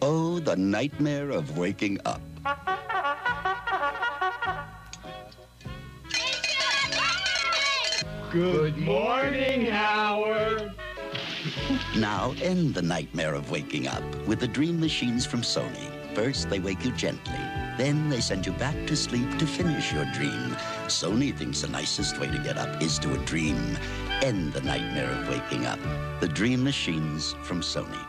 Oh, the nightmare of waking up. Good morning, Howard. Now end the nightmare of waking up with the dream machines from Sony. First, they wake you gently. Then they send you back to sleep to finish your dream. Sony thinks the nicest way to get up is to a dream. End the nightmare of waking up. The dream machines from Sony.